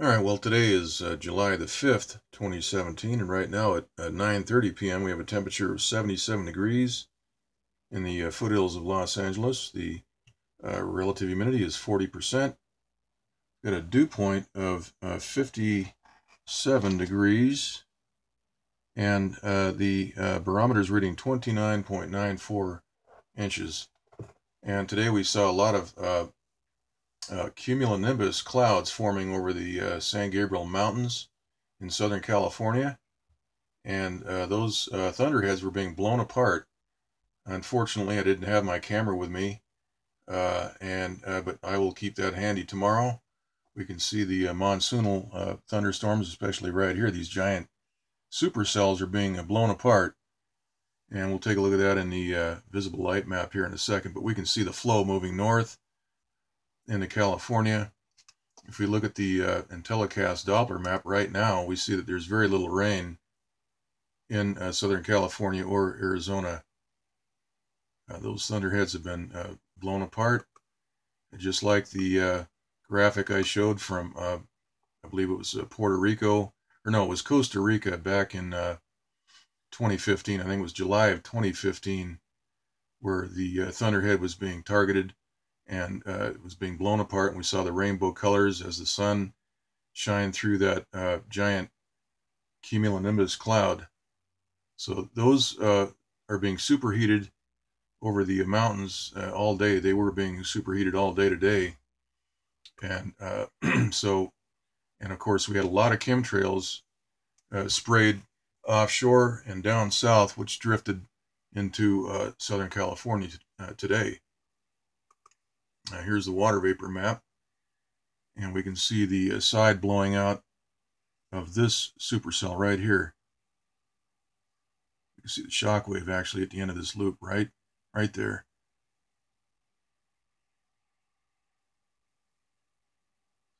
All right, well, today is uh, July the 5th, 2017, and right now at uh, 9.30 p.m. we have a temperature of 77 degrees in the uh, foothills of Los Angeles. The uh, relative humidity is 40%. Got a dew point of uh, 57 degrees, and uh, the barometer is reading 29.94 inches. And today we saw a lot of uh, cumulonimbus clouds forming over the uh, San Gabriel Mountains in Southern California. And uh, those uh, thunderheads were being blown apart. Unfortunately, I didn't have my camera with me, uh, and but I will keep that handy tomorrow. We can see the monsoonal thunderstorms, especially right here. These giant supercells are being blown apart. And we'll take a look at that in the visible light map here in a second. But we can see the flow moving north into California. If we look at the uh, Intellicast Doppler map right now, we see that there's very little rain in uh, Southern California or Arizona. Uh, those thunderheads have been uh, blown apart. Just like the uh, graphic I showed from, uh, I believe it was Puerto Rico, or no, it was Costa Rica back in 2015. I think it was July of 2015, where the thunderhead was being targeted and uh, it was being blown apart, and we saw the rainbow colors as the sun shined through that uh, giant cumulonimbus cloud. So those uh, are being superheated over the mountains uh, all day. They were being superheated all day today, and uh, so, and of course, we had a lot of chemtrails uh, sprayed offshore and down south, which drifted into Southern California today. Uh, here's the water vapor map. And we can see the uh, side blowing out of this supercell right here. You can see the shock wave actually at the end of this loop, right? Right there.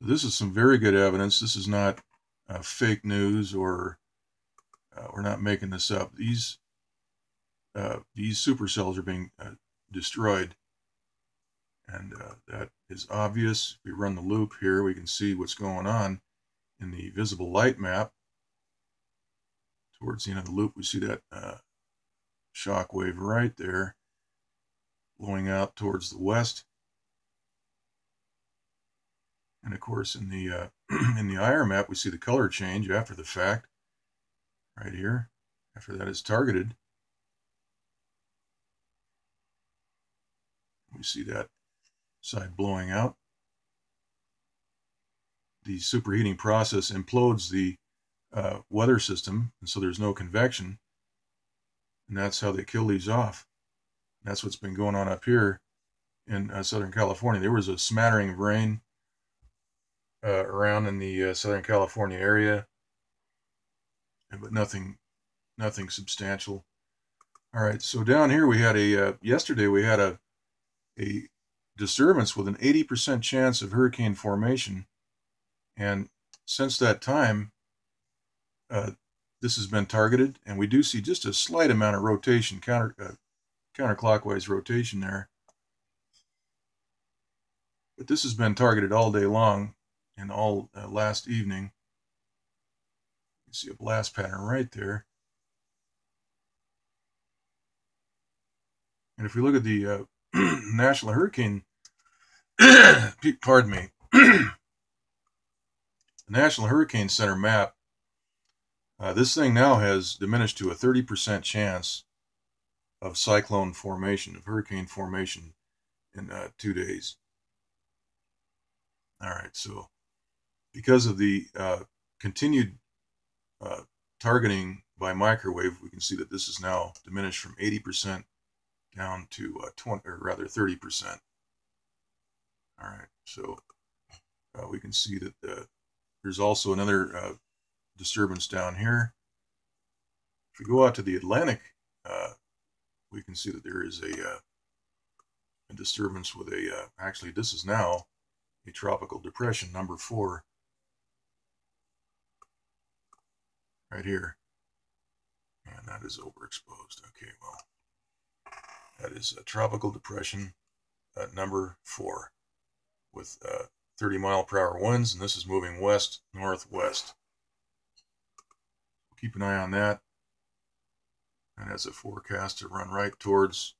This is some very good evidence. This is not uh, fake news or uh, we're not making this up. These uh, these supercells are being uh, destroyed and uh, that is obvious. If we run the loop here, we can see what's going on in the visible light map. Towards the end of the loop, we see that uh, shock wave right there blowing out towards the west. And of course, in the uh, in the IR map, we see the color change after the fact, right here, after that is targeted. We see that side blowing out. The superheating process implodes the uh, weather system, and so there's no convection. And that's how they kill these off. That's what's been going on up here in uh, Southern California. There was a smattering of rain uh, around in the uh, Southern California area, but nothing, nothing substantial. All right, so down here we had a uh, yesterday we had a a disturbance with an 80% chance of hurricane formation. And since that time, uh, this has been targeted, and we do see just a slight amount of rotation, counter uh, counterclockwise rotation there. But this has been targeted all day long and all uh, last evening. You see a blast pattern right there. And if we look at the uh, National Hurricane pardon me, the National Hurricane Center map, uh, this thing now has diminished to a 30% chance of cyclone formation, of hurricane formation in uh, two days. All right, so because of the uh, continued uh, targeting by microwave, we can see that this is now diminished from 80% down to uh, 20, or rather 30%. All right, so uh, we can see that the, there's also another uh, disturbance down here. If we go out to the Atlantic, uh, we can see that there is a, uh, a disturbance with a, uh, actually this is now a tropical depression, number four, right here. And that is overexposed. Okay, well, that is a tropical depression uh, number four with uh, 30 mile per hour winds, and this is moving west northwest. Keep an eye on that. And as a forecast to run right towards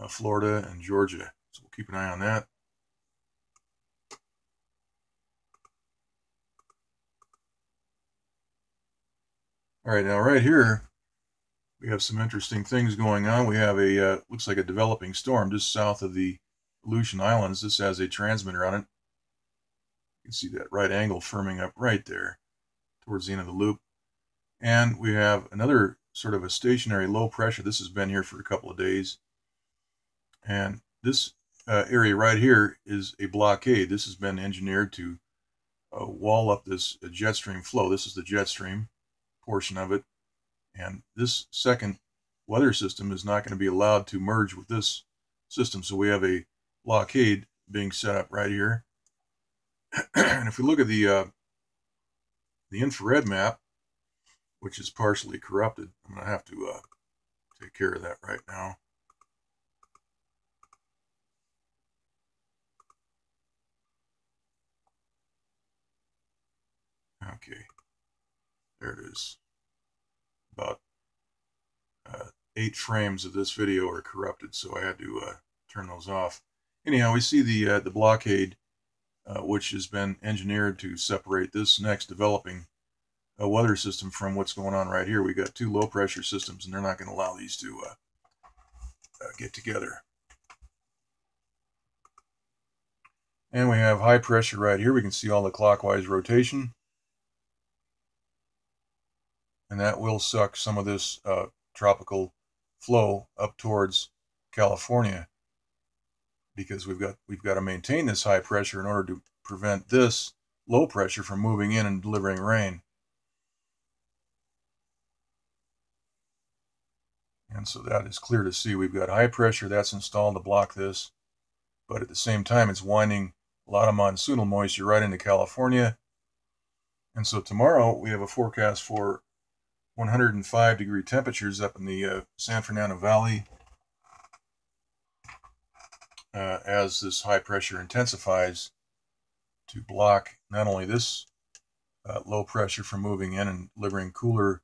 uh, Florida and Georgia. So we'll keep an eye on that. All right, now right here, we have some interesting things going on. We have a, uh, looks like a developing storm just south of the Aleutian Islands. This has a transmitter on it. You can see that right angle firming up right there towards the end of the loop. And we have another sort of a stationary low pressure. This has been here for a couple of days. And this uh, area right here is a blockade. This has been engineered to uh, wall up this uh, jet stream flow. This is the jet stream portion of it. And this second weather system is not going to be allowed to merge with this system. So we have a blockade being set up right here. and if we look at the uh, the infrared map, which is partially corrupted, I'm going to have to uh, take care of that right now. Okay. There it is. About uh, eight frames of this video are corrupted, so I had to uh, turn those off. Anyhow, we see the uh, the blockade, uh, which has been engineered to separate this next developing uh, weather system from what's going on right here. We got two low pressure systems, and they're not going to allow these to uh, get together. And we have high pressure right here. We can see all the clockwise rotation and that will suck some of this uh, tropical flow up towards California because we've got we've got to maintain this high pressure in order to prevent this low pressure from moving in and delivering rain. And so that is clear to see. We've got high pressure that's installed to block this, but at the same time, it's winding a lot of monsoonal moisture right into California. And so tomorrow we have a forecast for 105 degree temperatures up in the uh, San Fernando Valley uh, as this high pressure intensifies to block not only this uh, low pressure from moving in and delivering cooler,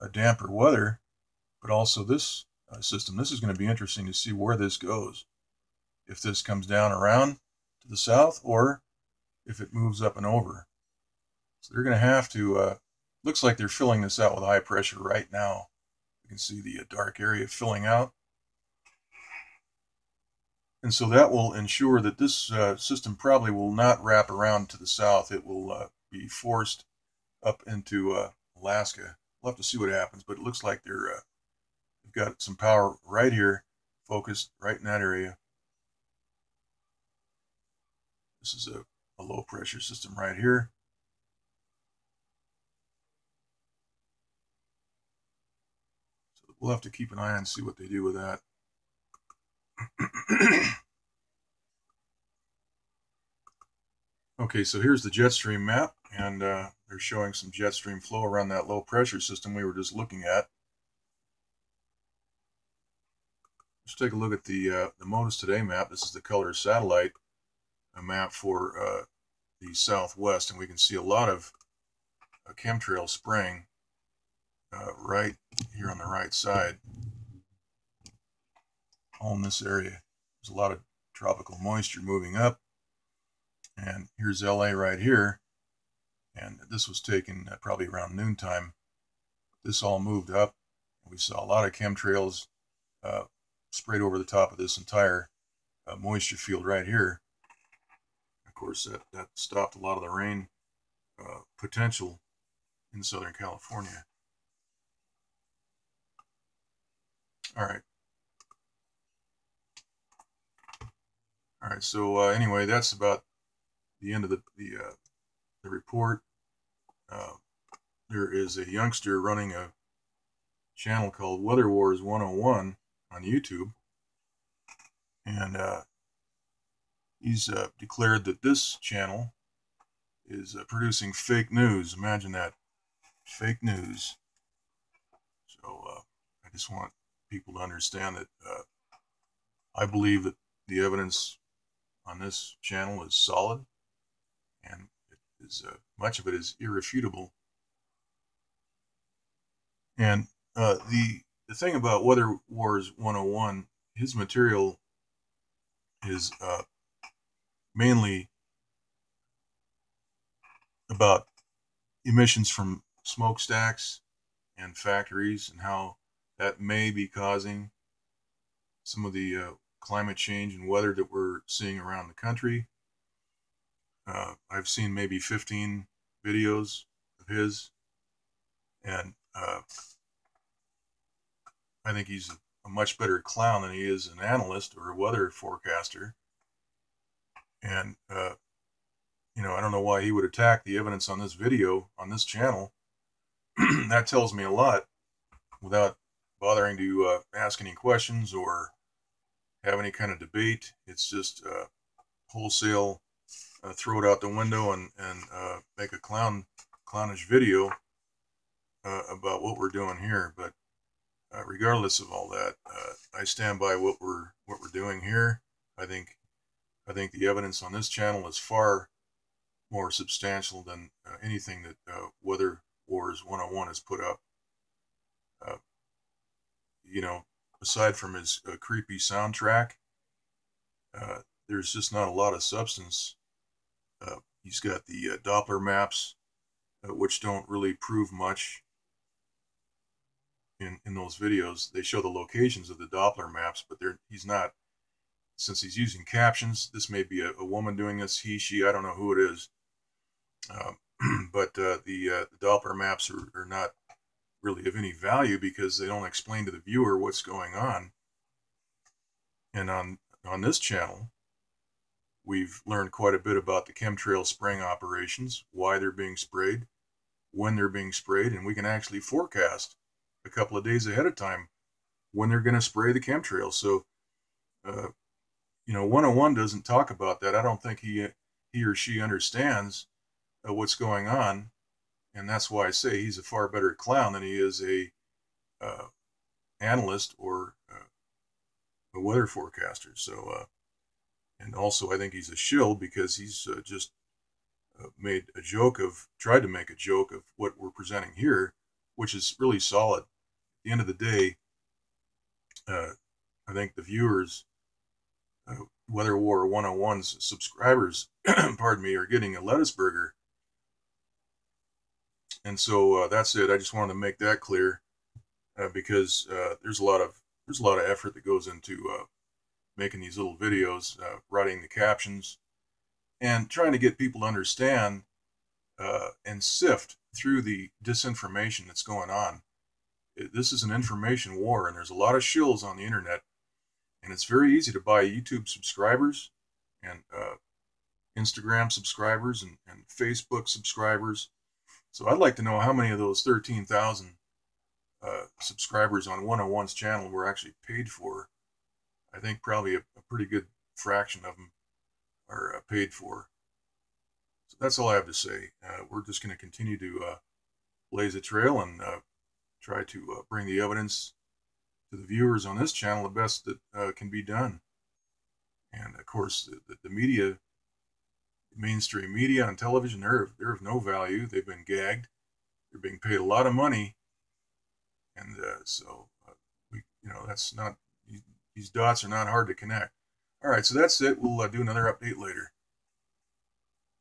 uh, damper weather, but also this uh, system. This is going to be interesting to see where this goes. If this comes down around to the south or if it moves up and over. So they're going to have to uh, Looks like they're filling this out with high pressure right now. You can see the uh, dark area filling out. And so that will ensure that this uh, system probably will not wrap around to the south. It will uh, be forced up into uh, Alaska. We'll have to see what happens, but it looks like they're uh, they've got some power right here, focused right in that area. This is a, a low pressure system right here. we'll have to keep an eye on and see what they do with that. okay, so here's the jet stream map, and uh, they're showing some jet stream flow around that low pressure system we were just looking at. Let's take a look at the uh, the MODIS Today map. This is the color satellite a map for uh, the southwest, and we can see a lot of uh, chemtrail spraying uh, right here on the right side. In this area. There's a lot of tropical moisture moving up. And here's LA right here. And this was taken probably around noontime. This all moved up. We saw a lot of chemtrails uh, sprayed over the top of this entire uh, moisture field right here. Of course, that, that stopped a lot of the rain uh, potential in Southern California. All right. All right. So uh, anyway, that's about the end of the the uh, the report. Uh, there is a youngster running a channel called Weather Wars 101 on YouTube, and uh, he's uh, declared that this channel is uh, producing fake news. Imagine that, fake news. So uh, I just want people to understand that I believe that the evidence on this channel is solid. Is uh, much of it is irrefutable. And uh, the the thing about Weather Wars 101, his material is uh, mainly about emissions from smokestacks and factories and how that may be causing some of the uh, climate change and weather that we're seeing around the country. Uh, I've seen maybe 15 videos of his, and uh, I think he's a, much better clown than he is an analyst or a weather forecaster. And, uh, you know, I don't know why he would attack the evidence on this video on this channel. that tells me a lot without bothering to uh, ask any questions or have any kind of debate. It's just uh, wholesale uh, throw it out the window and and uh, make a clown clownish video uh, about what we're doing here. But uh, regardless of all that, uh, I stand by what we're what we're doing here. I think I think the evidence on this channel is far more substantial than uh, anything that Weather Wars 101 has put up. you know, aside from his creepy soundtrack, there's just not a lot of substance uh, he's got the uh, Doppler maps, uh, which don't really prove much in, in those videos. They show the locations of the Doppler maps, but they're, he's not, since he's using captions, this may be a, a woman doing this, he, she, I don't know who it is. Um, but uh, the, uh, the Doppler maps are, are not really of any value because they don't explain to the viewer what's going on. And on on this channel, We've learned quite a bit about the chemtrail spraying operations, why they're being sprayed, when they're being sprayed, and we can actually forecast a couple of days ahead of time when they're going to spray the chemtrails. So, uh, you know, 101 doesn't talk about that. I don't think he he or she understands uh, what's going on, and that's why I say he's a far better clown than he is a uh, analyst or uh, a weather forecaster. So uh, and also I think he's a shill because he's uh, just uh, made a joke of tried to make a joke of what we're presenting here, which is really solid. At the end of the day, uh, I think the viewers, uh, Weather War 101's subscribers, pardon me, are getting a lettuce burger. And so uh, that's it. I just wanted to make that clear uh, because there's a lot of there's a lot of effort that goes into making these little videos, uh, writing the captions, and trying to get people to understand uh, and sift through the disinformation that's going on. It, this is an information war, and there's a lot of shills on the internet, and it's very easy to buy YouTube subscribers and uh, Instagram subscribers and, and Facebook subscribers. So I'd like to know how many of those 13,000 uh, subscribers on 101's channel were actually paid for I think probably a, a pretty good fraction of them are uh, paid for. So that's all I have to say. Uh, we're just going to continue to uh, blaze a trail and uh, try to uh, bring the evidence to the viewers on this channel the best that uh, can be done. And of course, the, the media, mainstream media on television, they're, they're of no value. They've been gagged. They're being paid a lot of money. And so, we, you know, that's not these dots are not hard to connect. All right, so that's it. We'll uh, do another update later.